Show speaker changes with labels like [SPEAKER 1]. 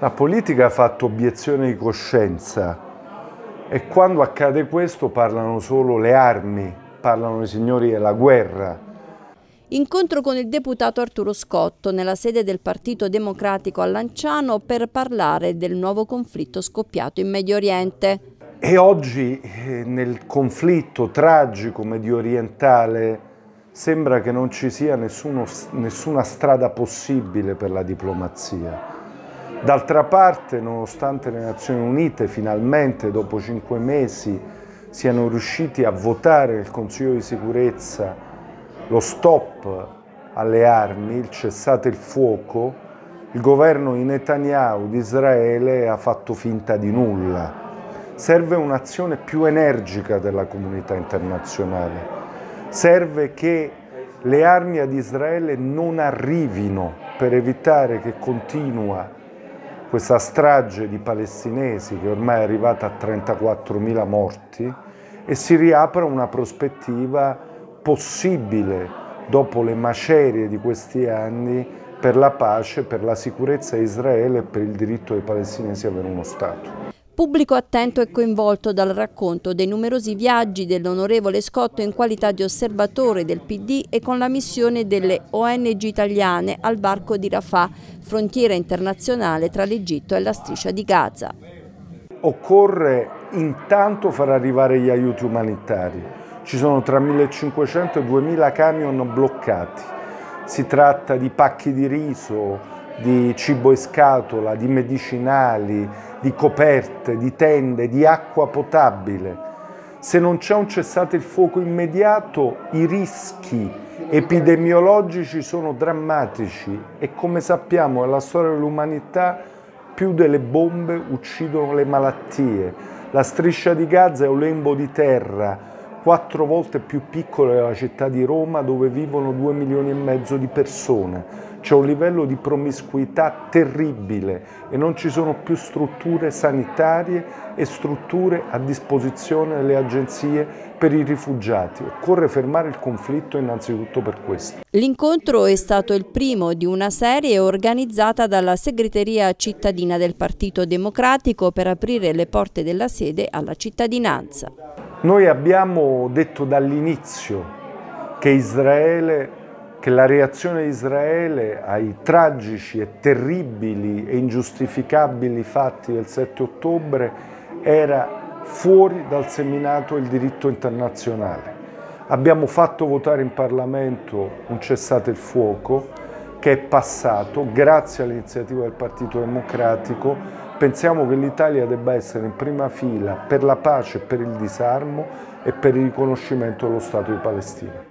[SPEAKER 1] La politica ha fatto obiezione di coscienza e quando accade questo parlano solo le armi, parlano i signori della guerra.
[SPEAKER 2] Incontro con il deputato Arturo Scotto nella sede del Partito Democratico a Lanciano per parlare del nuovo conflitto scoppiato in Medio Oriente.
[SPEAKER 1] E oggi eh, nel conflitto tragico medio orientale sembra che non ci sia nessuno, nessuna strada possibile per la diplomazia. D'altra parte, nonostante le Nazioni Unite finalmente dopo cinque mesi siano riusciti a votare nel Consiglio di sicurezza lo stop alle armi, il cessate il fuoco, il governo di Netanyahu di Israele ha fatto finta di nulla. Serve un'azione più energica della comunità internazionale. Serve che le armi ad Israele non arrivino per evitare che continua questa strage di palestinesi che ormai è arrivata a 34.000 morti e si riapra una prospettiva possibile dopo le macerie di questi anni per la pace, per la sicurezza di Israele e per il diritto dei palestinesi ad avere uno Stato.
[SPEAKER 2] Pubblico attento e coinvolto dal racconto dei numerosi viaggi dell'onorevole Scotto in qualità di osservatore del PD e con la missione delle ONG italiane al varco di Rafah, frontiera internazionale tra l'Egitto e la striscia di Gaza.
[SPEAKER 1] Occorre intanto far arrivare gli aiuti umanitari. Ci sono tra 1500 e 2000 camion bloccati. Si tratta di pacchi di riso, di cibo e scatola, di medicinali, di coperte, di tende, di acqua potabile. Se non c'è un cessate il fuoco immediato, i rischi epidemiologici sono drammatici e come sappiamo nella storia dell'umanità più delle bombe uccidono le malattie. La striscia di Gaza è un lembo di terra, quattro volte più piccolo della città di Roma dove vivono due milioni e mezzo di persone. C'è un livello di promiscuità terribile e non ci sono più strutture sanitarie e strutture a disposizione delle agenzie per i rifugiati. Occorre fermare il conflitto innanzitutto per questo.
[SPEAKER 2] L'incontro è stato il primo di una serie organizzata dalla segreteria cittadina del Partito Democratico per aprire le porte della sede alla cittadinanza.
[SPEAKER 1] Noi abbiamo detto dall'inizio che Israele che la reazione di Israele ai tragici e terribili e ingiustificabili fatti del 7 ottobre era fuori dal seminato del diritto internazionale. Abbiamo fatto votare in Parlamento un cessate il fuoco che è passato grazie all'iniziativa del Partito Democratico Pensiamo che l'Italia debba essere in prima fila per la pace, per il disarmo e per il riconoscimento dello Stato di Palestina.